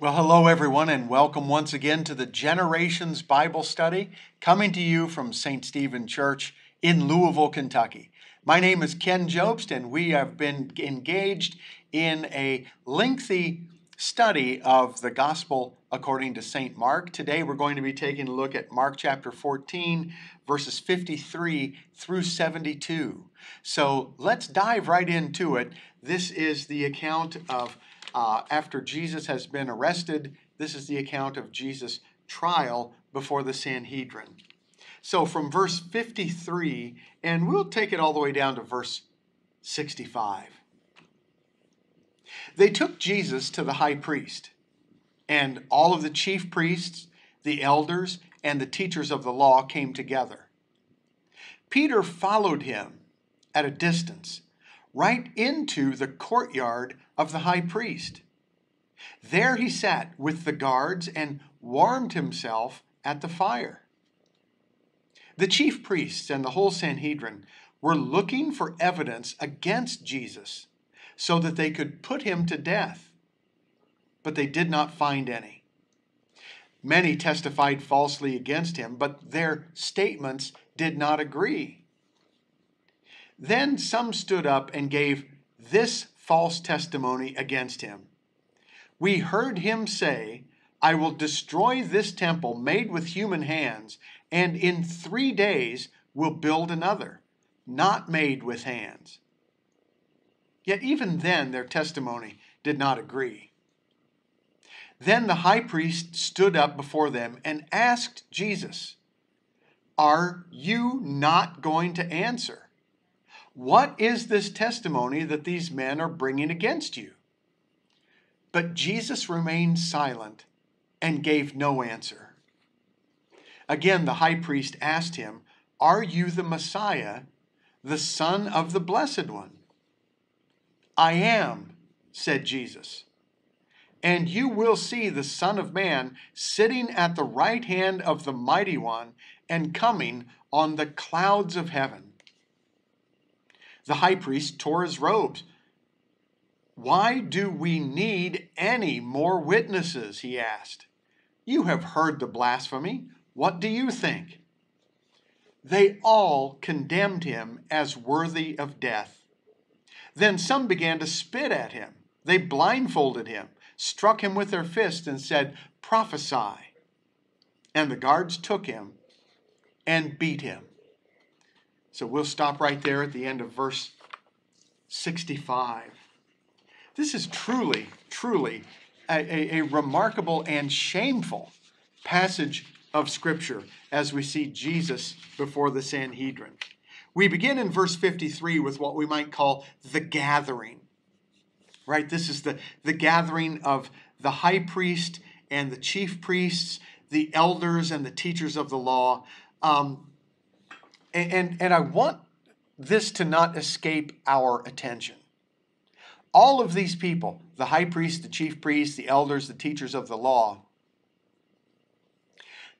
Well, hello, everyone, and welcome once again to the Generations Bible Study coming to you from St. Stephen Church in Louisville, Kentucky. My name is Ken Jobst, and we have been engaged in a lengthy study of the Gospel according to St. Mark. Today, we're going to be taking a look at Mark chapter 14, verses 53 through 72. So let's dive right into it. This is the account of uh, after Jesus has been arrested, this is the account of Jesus' trial before the Sanhedrin. So from verse 53, and we'll take it all the way down to verse 65. They took Jesus to the high priest, and all of the chief priests, the elders, and the teachers of the law came together. Peter followed him at a distance, right into the courtyard of the high priest. There he sat with the guards and warmed himself at the fire. The chief priests and the whole Sanhedrin were looking for evidence against Jesus so that they could put him to death, but they did not find any. Many testified falsely against him, but their statements did not agree. Then some stood up and gave this false testimony against him. We heard him say, I will destroy this temple made with human hands, and in three days will build another, not made with hands. Yet even then their testimony did not agree. Then the high priest stood up before them and asked Jesus, Are you not going to answer? What is this testimony that these men are bringing against you? But Jesus remained silent and gave no answer. Again, the high priest asked him, Are you the Messiah, the Son of the Blessed One? I am, said Jesus. And you will see the Son of Man sitting at the right hand of the Mighty One and coming on the clouds of heaven. The high priest tore his robes. Why do we need any more witnesses? He asked. You have heard the blasphemy. What do you think? They all condemned him as worthy of death. Then some began to spit at him. They blindfolded him, struck him with their fists, and said, Prophesy. And the guards took him and beat him. So we'll stop right there at the end of verse 65. This is truly, truly a, a, a remarkable and shameful passage of Scripture as we see Jesus before the Sanhedrin. We begin in verse 53 with what we might call the gathering. Right? This is the, the gathering of the high priest and the chief priests, the elders and the teachers of the law. Um, and, and, and I want this to not escape our attention. All of these people, the high priest, the chief priest, the elders, the teachers of the law,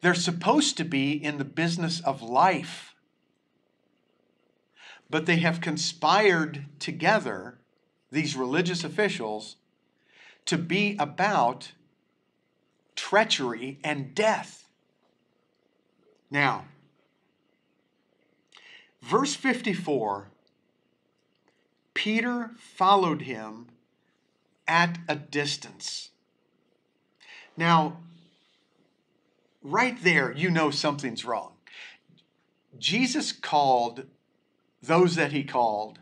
they're supposed to be in the business of life. But they have conspired together, these religious officials, to be about treachery and death. Now, Verse 54 Peter followed him at a distance. Now, right there, you know something's wrong. Jesus called those that he called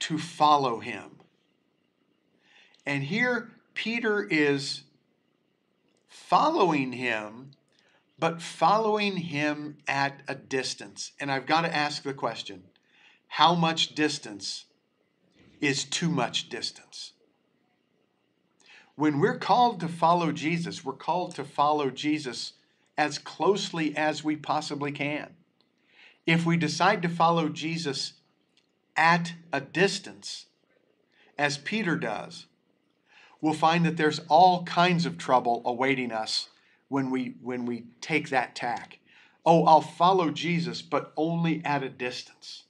to follow him. And here, Peter is following him but following him at a distance. And I've got to ask the question how much distance is too much distance? When we're called to follow Jesus, we're called to follow Jesus as closely as we possibly can. If we decide to follow Jesus at a distance, as Peter does, we'll find that there's all kinds of trouble awaiting us when we when we take that tack. Oh, I'll follow Jesus, but only at a distance.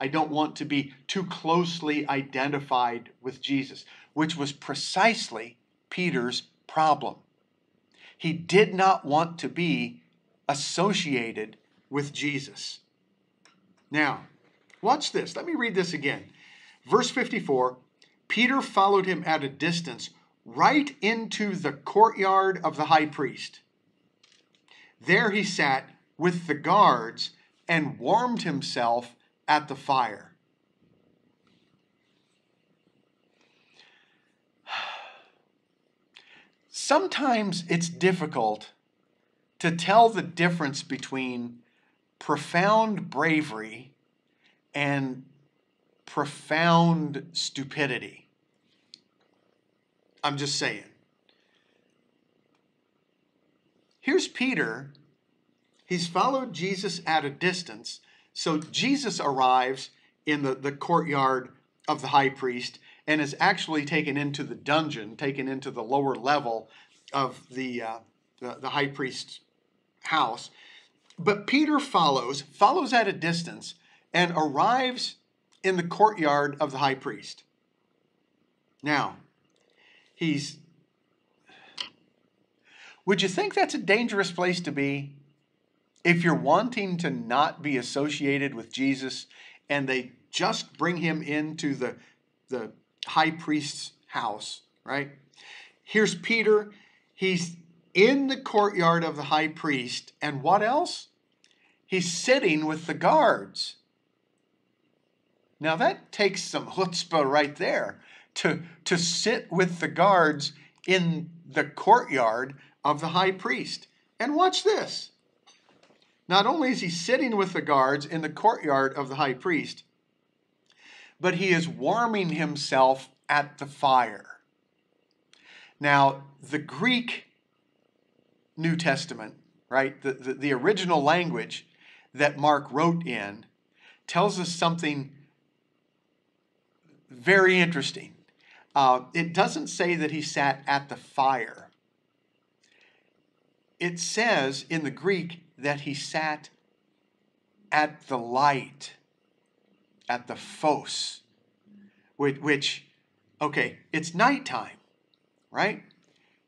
I don't want to be too closely identified with Jesus, which was precisely Peter's problem. He did not want to be associated with Jesus. Now, watch this. Let me read this again. Verse 54 Peter followed him at a distance right into the courtyard of the high priest. There he sat with the guards and warmed himself at the fire. Sometimes it's difficult to tell the difference between profound bravery and profound stupidity. I'm just saying. Here's Peter. He's followed Jesus at a distance. So Jesus arrives in the, the courtyard of the high priest and is actually taken into the dungeon, taken into the lower level of the, uh, the, the high priest's house. But Peter follows, follows at a distance, and arrives in the courtyard of the high priest. Now, he's. Would you think that's a dangerous place to be? If you're wanting to not be associated with Jesus and they just bring him into the, the high priest's house, right? Here's Peter. He's in the courtyard of the high priest. And what else? He's sitting with the guards. Now that takes some chutzpah right there to, to sit with the guards in the courtyard of the high priest. And watch this. Not only is he sitting with the guards in the courtyard of the high priest, but he is warming himself at the fire. Now, the Greek New Testament, right, the, the, the original language that Mark wrote in, tells us something very interesting. Uh, it doesn't say that he sat at the fire. It says in the Greek that he sat at the light, at the phos, which, which okay, it's nighttime, right?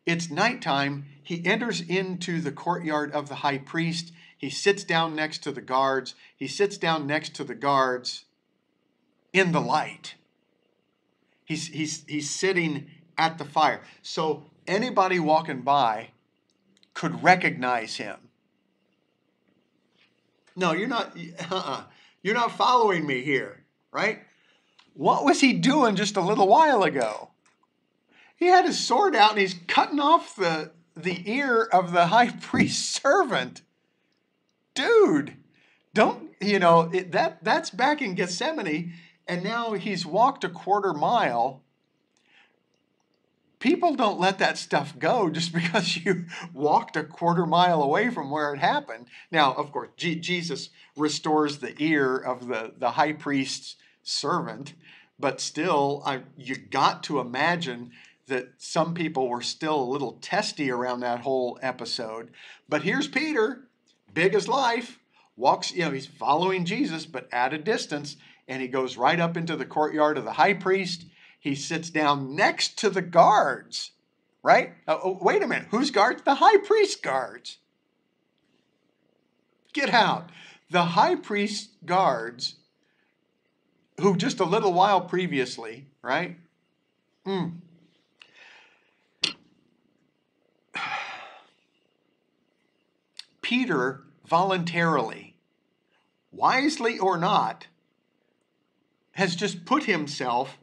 It's nighttime. He enters into the courtyard of the high priest. He sits down next to the guards. He sits down next to the guards in the light. He's, he's, he's sitting at the fire. So anybody walking by could recognize him. No, you're not. Uh-uh. You're not following me here, right? What was he doing just a little while ago? He had his sword out and he's cutting off the, the ear of the high priest's servant. Dude, don't, you know, it, that, that's back in Gethsemane and now he's walked a quarter mile. People don't let that stuff go just because you walked a quarter mile away from where it happened. Now, of course, G- Jesus restores the ear of the, the high priest's servant, but still, I, you got to imagine that some people were still a little testy around that whole episode. But here's Peter, big as life, walks, you know, he's following Jesus, but at a distance, and he goes right up into the courtyard of the high priest. He sits down next to the guards, right? Oh, oh, wait a minute. Whose guards? The high priest guards. Get out. The high priest guards, who just a little while previously, right? Mm. Peter voluntarily, wisely or not, has just put himself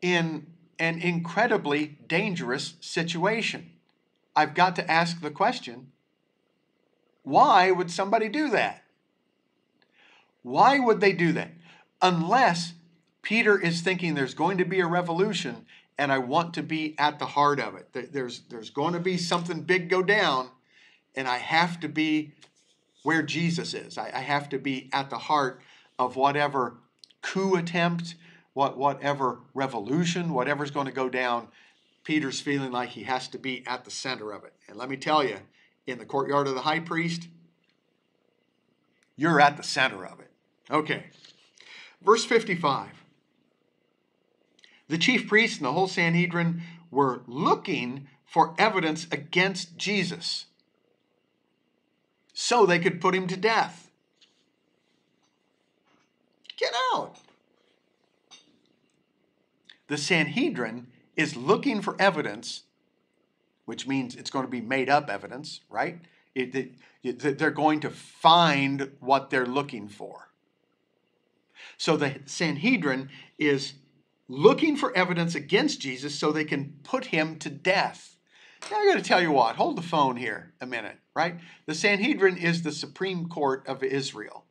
in an incredibly dangerous situation. I've got to ask the question why would somebody do that? Why would they do that? Unless Peter is thinking there's going to be a revolution and I want to be at the heart of it. There's, there's going to be something big go down and I have to be where Jesus is. I, I have to be at the heart of whatever coup attempt, what, whatever revolution, whatever's going to go down, Peter's feeling like he has to be at the center of it. And let me tell you, in the courtyard of the high priest, you're at the center of it. Okay. Verse 55. The chief priests and the whole Sanhedrin were looking for evidence against Jesus so they could put him to death. Get out. The Sanhedrin is looking for evidence, which means it's going to be made up evidence, right? It, it, they're going to find what they're looking for. So the Sanhedrin is looking for evidence against Jesus so they can put him to death. Now, I got to tell you what, hold the phone here a minute, right? The Sanhedrin is the Supreme Court of Israel,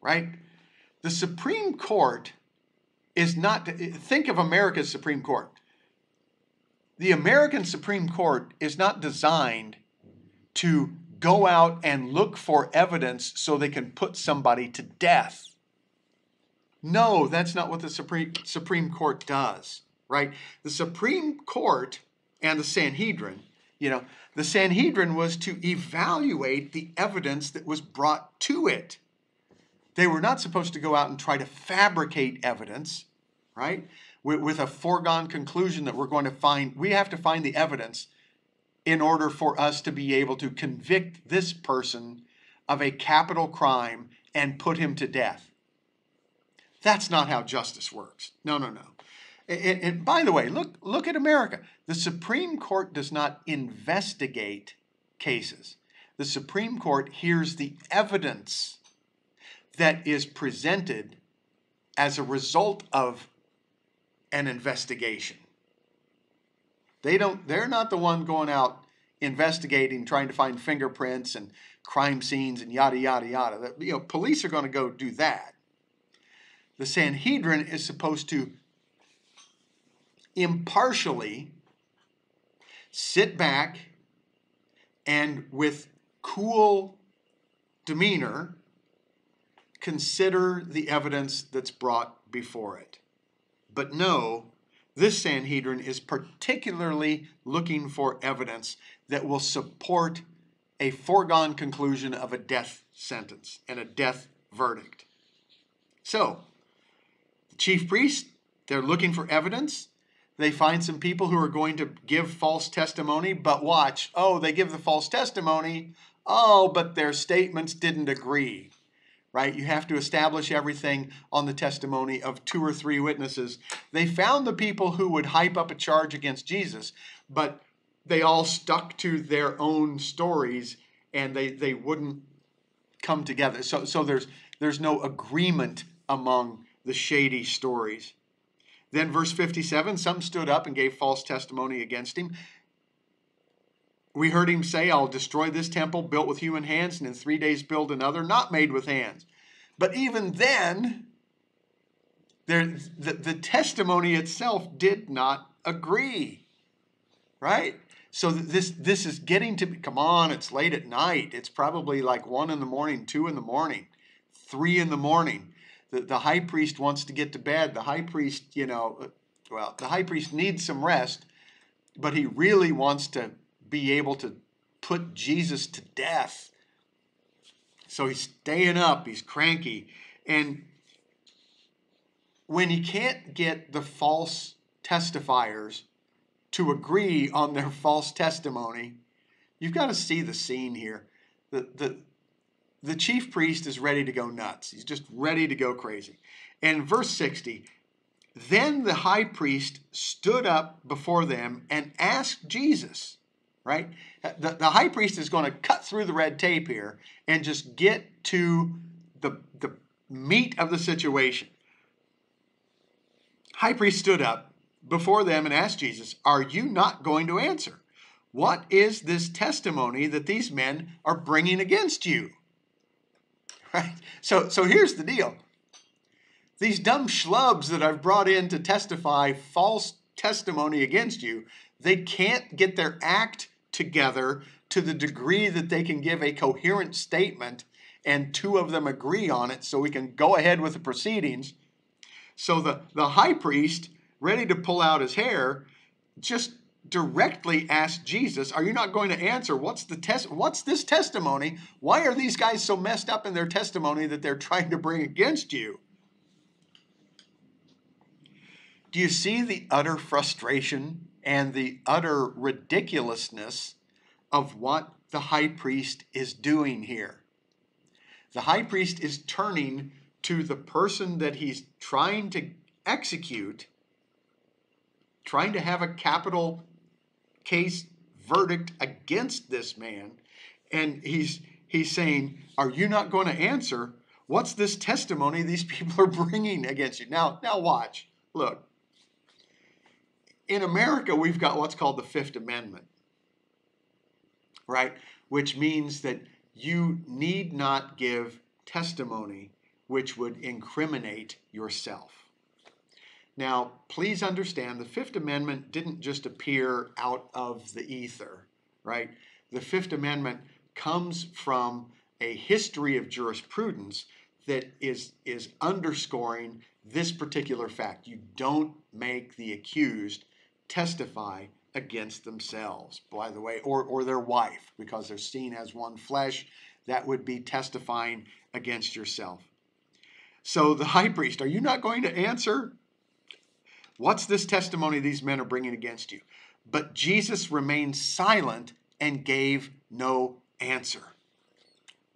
right? The Supreme Court is not, think of America's Supreme Court. The American Supreme Court is not designed to go out and look for evidence so they can put somebody to death. No, that's not what the Supreme, Supreme Court does, right? The Supreme Court and the Sanhedrin, you know, the Sanhedrin was to evaluate the evidence that was brought to it. They were not supposed to go out and try to fabricate evidence, right? With, with a foregone conclusion that we're going to find, we have to find the evidence in order for us to be able to convict this person of a capital crime and put him to death. That's not how justice works. No, no, no. And, and, by the way, look, look at America. The Supreme Court does not investigate cases. The Supreme Court hears the evidence that is presented as a result of an investigation. They don't they're not the one going out investigating, trying to find fingerprints and crime scenes and yada yada yada. You know, police are going to go do that. The Sanhedrin is supposed to impartially sit back and with cool demeanor consider the evidence that's brought before it. But no, this Sanhedrin is particularly looking for evidence that will support a foregone conclusion of a death sentence and a death verdict. So, the chief priest, they're looking for evidence. They find some people who are going to give false testimony, but watch. Oh, they give the false testimony. Oh, but their statements didn't agree right? You have to establish everything on the testimony of two or three witnesses. They found the people who would hype up a charge against Jesus, but they all stuck to their own stories and they, they wouldn't come together. So, so there's, there's no agreement among the shady stories. Then, verse 57 some stood up and gave false testimony against him. We heard him say, I'll destroy this temple built with human hands, and in three days build another not made with hands. But even then, there, the, the testimony itself did not agree. Right? So this this is getting to be, come on, it's late at night. It's probably like one in the morning, two in the morning, three in the morning. The, the high priest wants to get to bed. The high priest, you know, uh, well, the high priest needs some rest, but he really wants to be able to put Jesus to death. So he's staying up, he's cranky. And when he can't get the false testifiers to agree on their false testimony, you've got to see the scene here. The, the, the chief priest is ready to go nuts. He's just ready to go crazy. And verse 60 Then the high priest stood up before them and asked Jesus, right? The, the high priest is going to cut through the red tape here and just get to the, the meat of the situation. High priest stood up before them and asked Jesus, Are you not going to answer? What is this testimony that these men are bringing against you? Right? So, so here's the deal. These dumb schlubs that I've brought in to testify false testimony against you, they can't get their act together to the degree that they can give a coherent statement and two of them agree on it so we can go ahead with the proceedings. So the, the high priest, ready to pull out his hair, just directly asked Jesus, Are you not going to answer? What's the test? What's this testimony? Why are these guys so messed up in their testimony that they're trying to bring against you? Do you see the utter frustration and the utter ridiculousness of what the high priest is doing here. The high priest is turning to the person that he's trying to execute, trying to have a capital case verdict against this man, and he's he's saying, "Are you not going to answer? What's this testimony these people are bringing against you?" Now, now watch. Look. In America, we've got what's called the Fifth Amendment. Right? Which means that you need not give testimony which would incriminate yourself. Now, please understand the Fifth Amendment didn't just appear out of the ether, right? The Fifth Amendment comes from a history of jurisprudence that is, is underscoring this particular fact. You don't make the accused testify against themselves, by the way, or, or their wife, because they're seen as one flesh. That would be testifying against yourself. So the high priest, are you not going to answer? What's this testimony these men are bringing against you? But Jesus remained silent and gave no answer.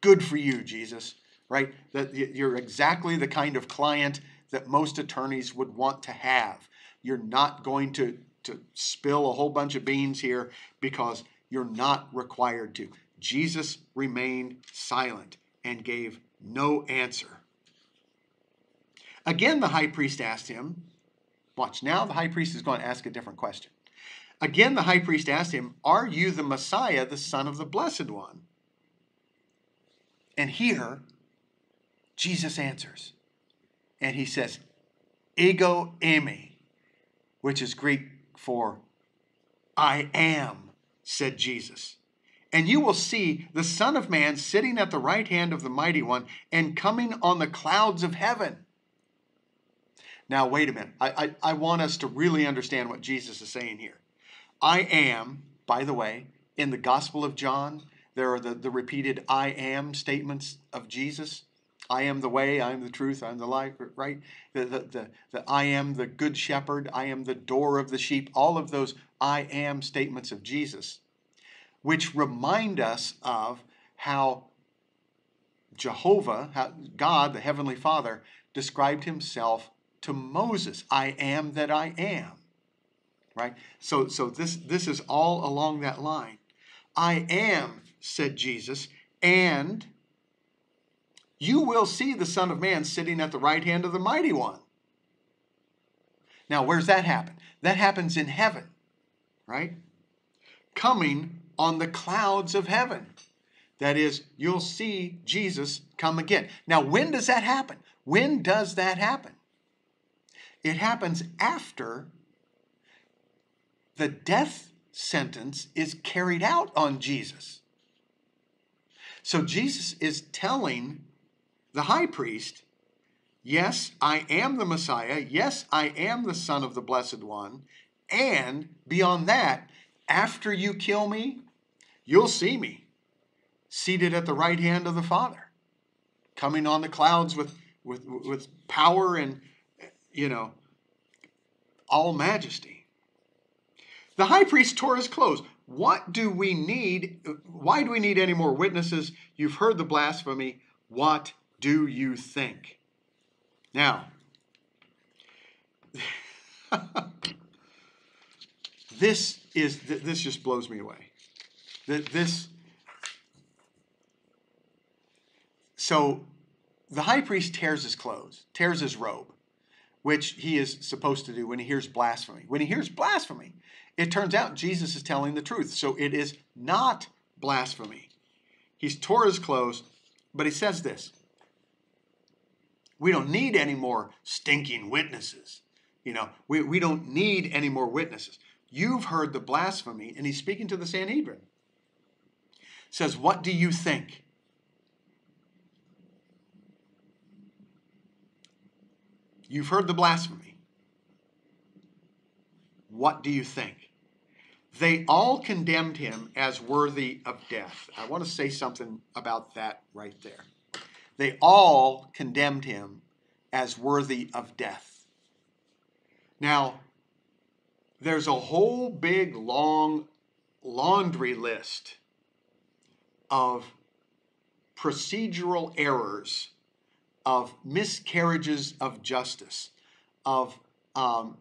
Good for you, Jesus, right? That you're exactly the kind of client that most attorneys would want to have. You're not going to, to spill a whole bunch of beans here because you're not required to. Jesus remained silent and gave no answer. Again, the high priest asked him, Watch, now the high priest is going to ask a different question. Again, the high priest asked him, Are you the Messiah, the Son of the Blessed One? And here, Jesus answers. And he says, Ego eimi, which is Greek for I am, said Jesus. And you will see the Son of Man sitting at the right hand of the Mighty One and coming on the clouds of heaven. Now, wait a minute. I, I, I want us to really understand what Jesus is saying here. I am, by the way, in the Gospel of John, there are the, the repeated I am statements of Jesus. I am the way, I am the truth, I am the life, right? The, the, the, the I am the good shepherd, I am the door of the sheep, all of those I am statements of Jesus, which remind us of how Jehovah, how God, the Heavenly Father, described himself to Moses, I am that I am. Right? So, so this, this is all along that line. I am, said Jesus, and you will see the Son of Man sitting at the right hand of the Mighty One. Now, where's that happen? That happens in heaven, right? Coming on the clouds of heaven. That is, you'll see Jesus come again. Now, when does that happen? When does that happen? It happens after the death sentence is carried out on Jesus. So Jesus is telling the high priest, Yes, I am the Messiah. Yes, I am the Son of the Blessed One. And beyond that, after you kill me, you'll see me seated at the right hand of the Father, coming on the clouds with, with, with power and you know, all majesty. The high priest tore his clothes. What do we need? Why do we need any more witnesses? You've heard the blasphemy. What do you think? Now, this is this just blows me away. That this so the high priest tears his clothes, tears his robe which he is supposed to do when he hears blasphemy. When he hears blasphemy, it turns out Jesus is telling the truth. So it is not blasphemy. He's tore his clothes, but he says this We don't need any more stinking witnesses. You know, we, we don't need any more witnesses. You've heard the blasphemy, and he's speaking to the Sanhedrin. Says, What do you think? You've heard the blasphemy. What do you think? They all condemned him as worthy of death. I want to say something about that right there. They all condemned him as worthy of death. Now, there's a whole big long laundry list of procedural errors, of miscarriages of justice, of um,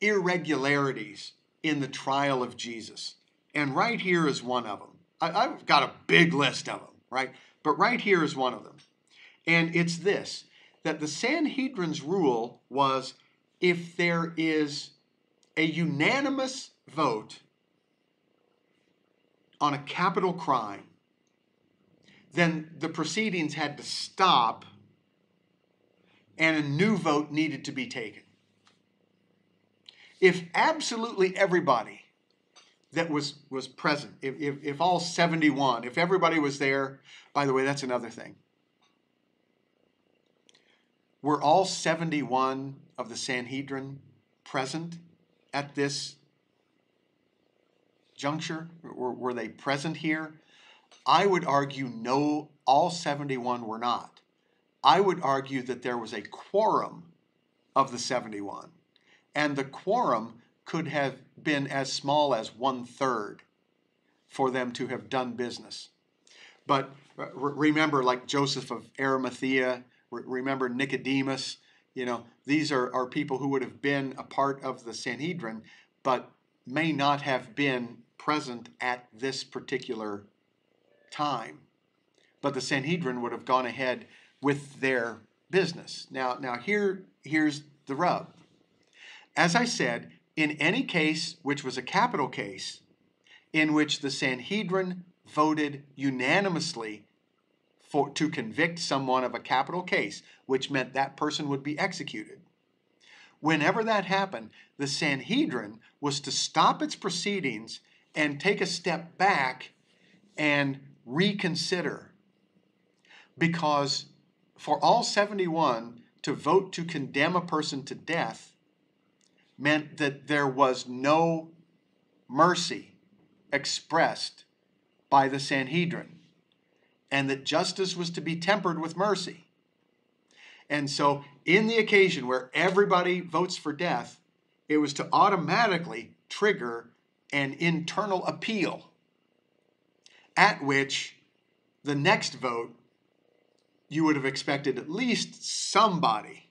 irregularities in the trial of Jesus. And right here is one of them. I, I've got a big list of them, right? But right here is one of them. And it's this that the Sanhedrin's rule was if there is a unanimous vote on a capital crime, then the proceedings had to stop and a new vote needed to be taken. If absolutely everybody that was, was present, if, if, if all 71, if everybody was there, by the way, that's another thing. Were all 71 of the Sanhedrin present at this juncture? Were, were they present here? I would argue no, all 71 were not. I would argue that there was a quorum of the 71, and the quorum could have been as small as one third for them to have done business. But uh, remember, like Joseph of Arimathea, remember Nicodemus, you know, these are, are people who would have been a part of the Sanhedrin, but may not have been present at this particular time. But the Sanhedrin would have gone ahead with their business. Now, now here, here's the rub. As I said, in any case which was a capital case, in which the Sanhedrin voted unanimously for, to convict someone of a capital case, which meant that person would be executed. Whenever that happened, the Sanhedrin was to stop its proceedings and take a step back and reconsider. Because for all 71 to vote to condemn a person to death meant that there was no mercy expressed by the Sanhedrin and that justice was to be tempered with mercy. And so, in the occasion where everybody votes for death, it was to automatically trigger an internal appeal at which the next vote you would have expected at least somebody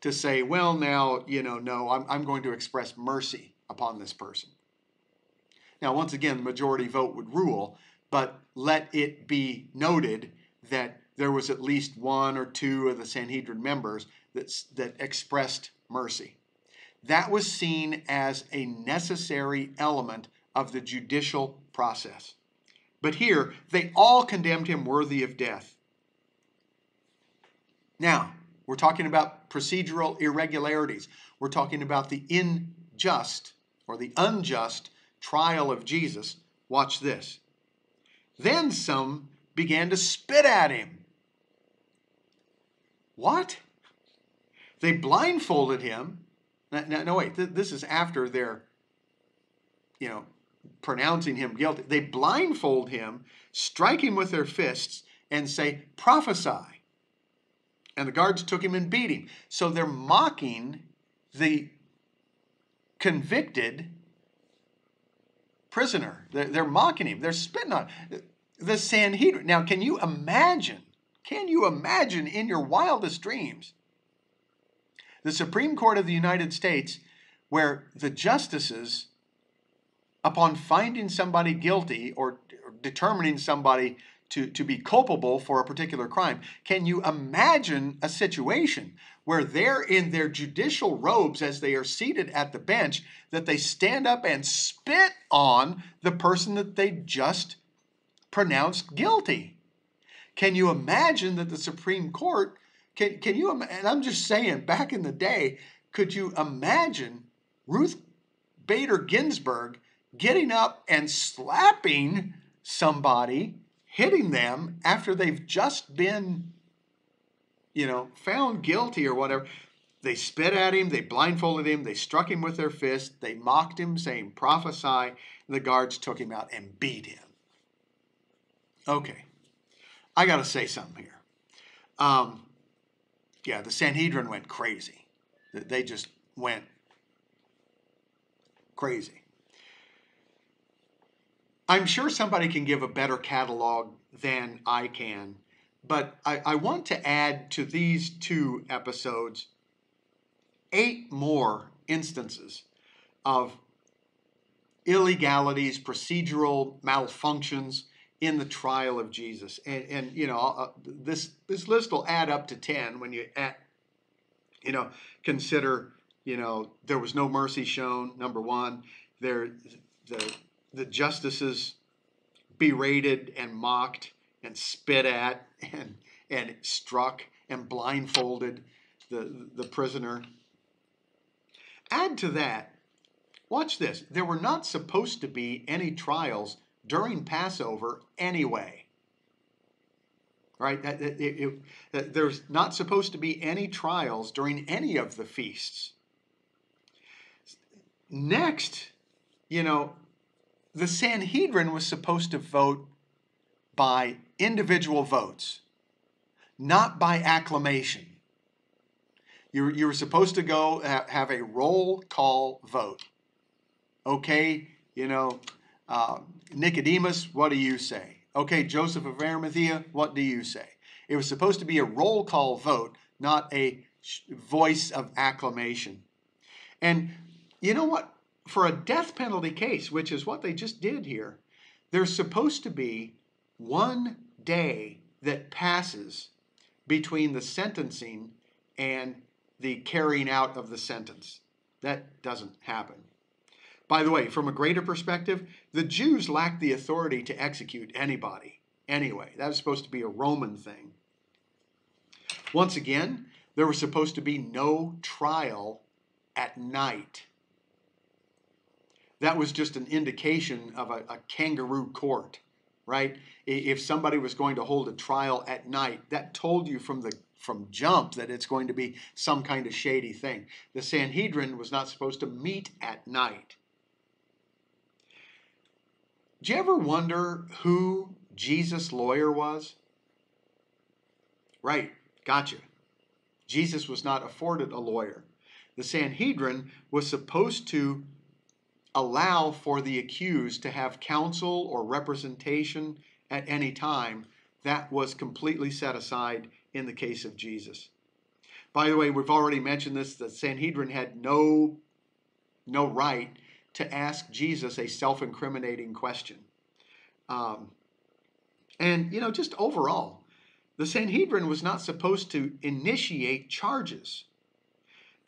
to say, well, now, you know, no, I'm, I'm going to express mercy upon this person. Now, once again, the majority vote would rule, but let it be noted that there was at least one or two of the Sanhedrin members that, that expressed mercy. That was seen as a necessary element of the judicial process. But here, they all condemned him worthy of death. Now, we're talking about procedural irregularities. We're talking about the unjust or the unjust trial of Jesus. Watch this. Then some began to spit at him. What? They blindfolded him. No, no wait, this is after they're, you know, pronouncing him guilty. They blindfold him, strike him with their fists, and say, prophesy. And the guards took him and beat him. So they're mocking the convicted prisoner. They're, they're mocking him. They're spitting on him. The Sanhedrin. Now, can you imagine? Can you imagine in your wildest dreams the Supreme Court of the United States, where the justices, upon finding somebody guilty or determining somebody to, to be culpable for a particular crime, can you imagine a situation where they're in their judicial robes as they are seated at the bench, that they stand up and spit on the person that they just pronounced guilty? Can you imagine that the Supreme Court, can, can you, and I'm just saying, back in the day, could you imagine Ruth Bader Ginsburg getting up and slapping somebody, hitting them after they've just been you know, found guilty or whatever. They spit at him, they blindfolded him, they struck him with their fist, they mocked him, saying, prophesy. The guards took him out and beat him. Okay, I got to say something here. Um, yeah, the Sanhedrin went crazy. They just went Crazy. I'm sure somebody can give a better catalog than I can, but I, I want to add to these two episodes eight more instances of illegalities, procedural malfunctions in the trial of Jesus. And, and you know, uh, this this list will add up to ten when you add, you know consider you know there was no mercy shown. Number one, there the the justices berated and mocked and spit at and and struck and blindfolded the the prisoner. Add to that, watch this. There were not supposed to be any trials during Passover anyway. Right? It, it, there's not supposed to be any trials during any of the feasts. Next, you know, the Sanhedrin was supposed to vote by individual votes, not by acclamation. You, you were supposed to go have a roll call vote. Okay, you know, uh, Nicodemus, what do you say? Okay, Joseph of Arimathea, what do you say? It was supposed to be a roll call vote, not a voice of acclamation. And you know what? For a death penalty case, which is what they just did here, there's supposed to be one day that passes between the sentencing and the carrying out of the sentence. That doesn't happen. By the way, from a greater perspective, the Jews lacked the authority to execute anybody anyway. That was supposed to be a Roman thing. Once again, there was supposed to be no trial at night. That was just an indication of a, a kangaroo court, right? If somebody was going to hold a trial at night, that told you from the from jump that it's going to be some kind of shady thing. The Sanhedrin was not supposed to meet at night. Do you ever wonder who Jesus' lawyer was? Right, gotcha. Jesus was not afforded a lawyer. The Sanhedrin was supposed to allow for the accused to have counsel or representation at any time. That was completely set aside in the case of Jesus. By the way, we've already mentioned this the Sanhedrin had no, no right to ask Jesus a self incriminating question. Um, and, you know, just overall, the Sanhedrin was not supposed to initiate charges.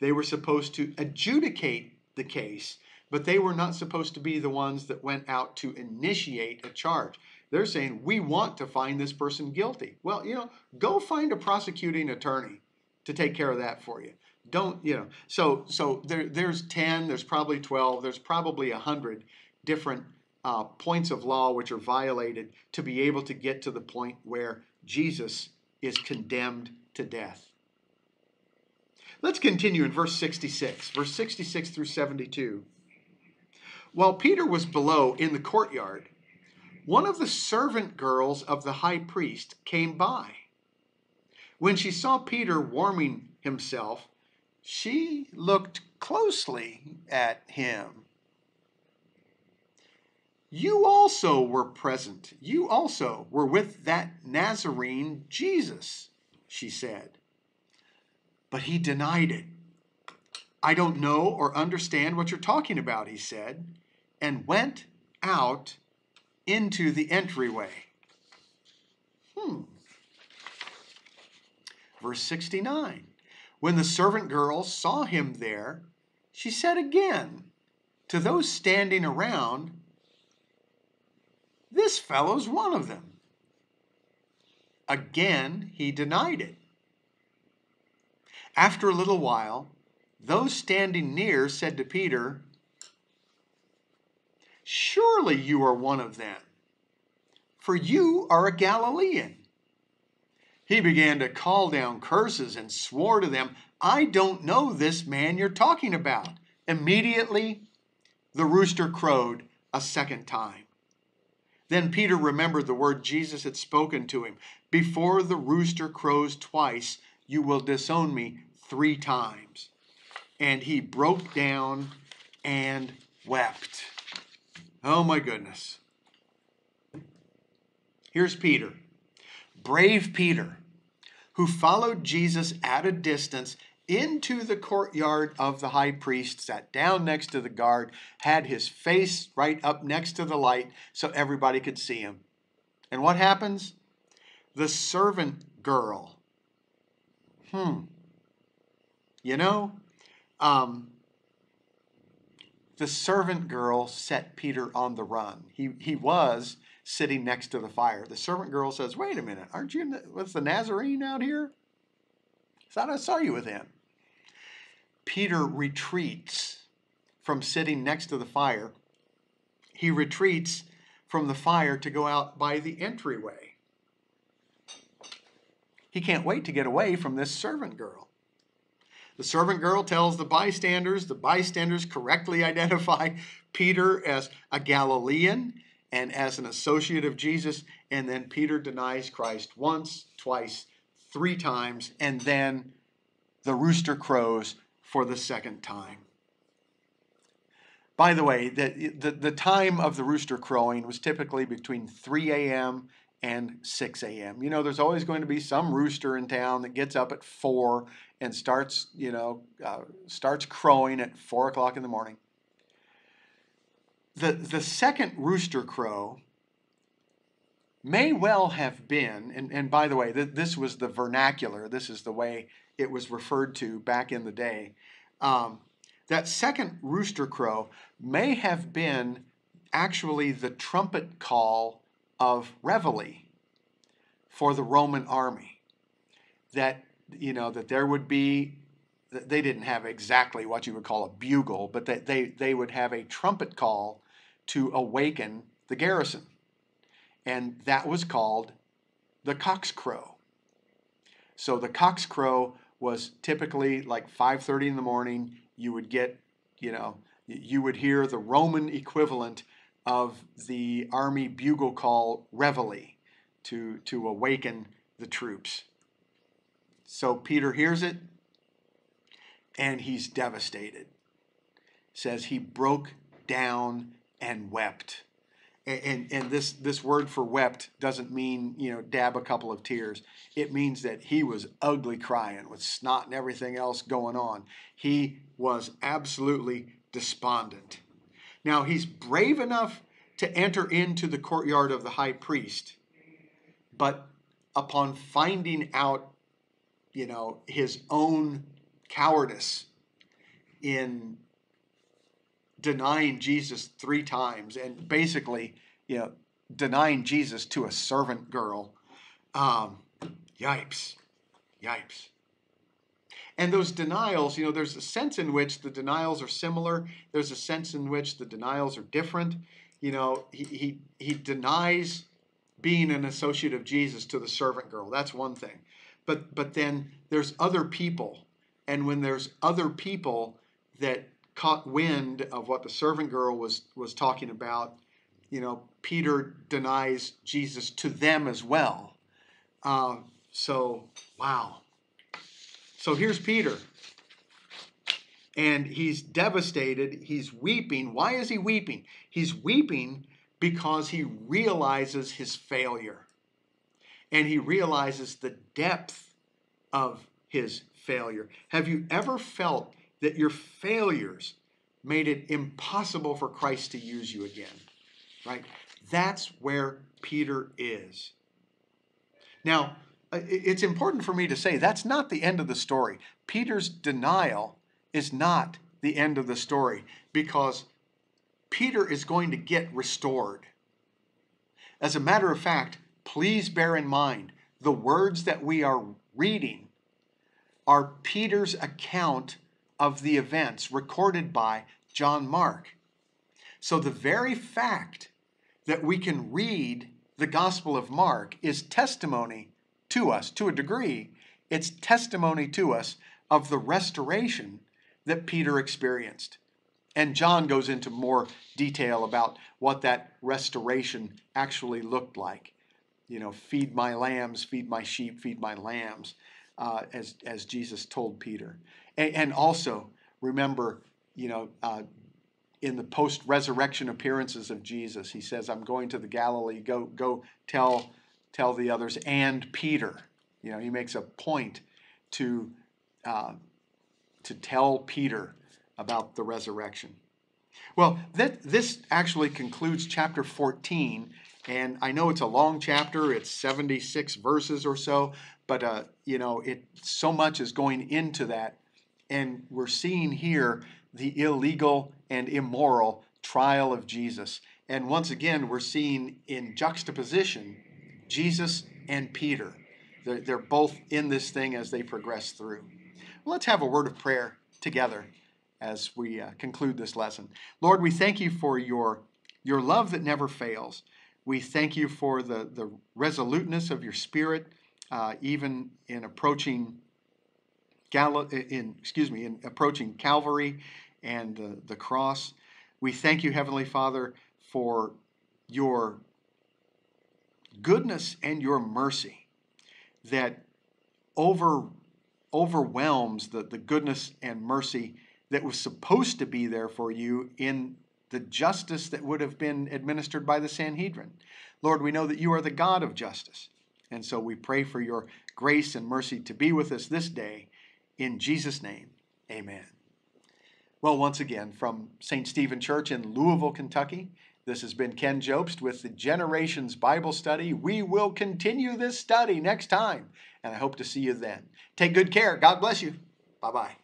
They were supposed to adjudicate the case, but they were not supposed to be the ones that went out to initiate a charge. They're saying, we want to find this person guilty. Well, you know, go find a prosecuting attorney to take care of that for you don't you know so so there there's 10 there's probably 12 there's probably 100 different uh, points of law which are violated to be able to get to the point where jesus is condemned to death. Let's continue in verse 66 verse 66 through 72 while peter was below in the courtyard one of the servant girls of the high priest came by. When she saw peter warming himself she looked closely at him. You also were present. You also were with that Nazarene Jesus, she said. But he denied it. I don't know or understand what you're talking about, he said, and went out into the entryway. Hmm. Verse 69. When the servant girl saw him there, she said again to those standing around, This fellow's one of them. Again, he denied it. After a little while, those standing near said to Peter, Surely you are one of them, for you are a Galilean. He began to call down curses and swore to them, I don't know this man you're talking about. Immediately, the rooster crowed a second time. Then Peter remembered the word Jesus had spoken to him Before the rooster crows twice, you will disown me three times. And he broke down and wept. Oh my goodness. Here's Peter, brave Peter, who followed Jesus at a distance into the courtyard of the high priest, sat down next to the guard, had his face right up next to the light so everybody could see him. And what happens? The servant girl. Hmm. You know, um, the servant girl set Peter on the run. He, he was sitting next to the fire. The servant girl says, Wait a minute, aren't you with the Nazarene out here? I thought I saw you with him. Peter retreats from sitting next to the fire. He retreats from the fire to go out by the entryway. He can't wait to get away from this servant girl. The servant girl tells the bystanders, the bystanders correctly identify Peter as a Galilean and as an associate of Jesus, and then Peter denies Christ once, twice, three times, and then the rooster crows for the second time. By the way, the, the, the time of the rooster crowing was typically between 3 a.m. and 6 a.m. You know, there's always going to be some rooster in town that gets up at 4 and starts, you know, uh, starts crowing at 4 o'clock in the morning. The, the second rooster crow may well have been, and, and by the way, th- this was the vernacular, this is the way it was referred to back in the day. Um, that second rooster crow may have been actually the trumpet call of reveille for the Roman army. That, you know, that there would be, they didn't have exactly what you would call a bugle, but that they, they would have a trumpet call to awaken the garrison. And that was called the cock's crow. So the cock's crow was typically like 5:30 in the morning. You would get, you know, you would hear the Roman equivalent of the army bugle call reveille to to awaken the troops. So Peter hears it and he's devastated. Says he broke down and wept. And, and this this word for wept doesn't mean you know dab a couple of tears. It means that he was ugly crying with snot and everything else going on. He was absolutely despondent. Now he's brave enough to enter into the courtyard of the high priest but upon finding out you know his own cowardice in denying Jesus three times and basically, you know, denying Jesus to a servant girl. Um, yipes. Yipes. And those denials, you know, there's a sense in which the denials are similar. There's a sense in which the denials are different. You know, he, he, he denies being an associate of Jesus to the servant girl. That's one thing. But, but then there's other people. And when there's other people that caught wind of what the servant girl was was talking about, you know, Peter denies Jesus to them as well. Uh, so, wow. So here's Peter. And he's devastated. He's weeping. Why is he weeping? He's weeping because he realizes his failure. And he realizes the depth of his failure. Have you ever felt that your failures made it impossible for Christ to use you again. Right? That's where Peter is. Now, it's important for me to say that's not the end of the story. Peter's denial is not the end of the story because Peter is going to get restored. As a matter of fact, please bear in mind the words that we are reading are Peter's account of the events recorded by John Mark. So the very fact that we can read the Gospel of Mark is testimony to us, to a degree, it's testimony to us of the restoration that Peter experienced. And John goes into more detail about what that restoration actually looked like. You know, feed my lambs, feed my sheep, feed my lambs, uh, as, as Jesus told Peter. And, and also, remember, you know, uh, in the post resurrection appearances of Jesus. He says, I'm going to the Galilee, go, go tell, tell the others, and Peter. You know, he makes a point to, uh, to tell Peter about the resurrection. Well, that, this actually concludes chapter 14, and I know it's a long chapter, it's 76 verses or so, but uh, you know, it so much is going into that, and we're seeing here the illegal and immoral trial of Jesus. And once again, we're seeing in juxtaposition Jesus and Peter. They're, they're both in this thing as they progress through. Let's have a word of prayer together as we uh, conclude this lesson. Lord, we thank you for your, your love that never fails. We thank you for the, the resoluteness of your spirit, uh, even in approaching Gal- in excuse me, in approaching Calvary and uh, the cross. We thank you, Heavenly Father, for your goodness and your mercy that over overwhelms the, the goodness and mercy that was supposed to be there for you in the justice that would have been administered by the Sanhedrin. Lord, we know that you are the God of justice. And so we pray for your grace and mercy to be with us this day. In Jesus' name, amen. Well, once again, from St. Stephen Church in Louisville, Kentucky, this has been Ken Jobst with the Generations Bible Study. We will continue this study next time, and I hope to see you then. Take good care. God bless you. Bye bye.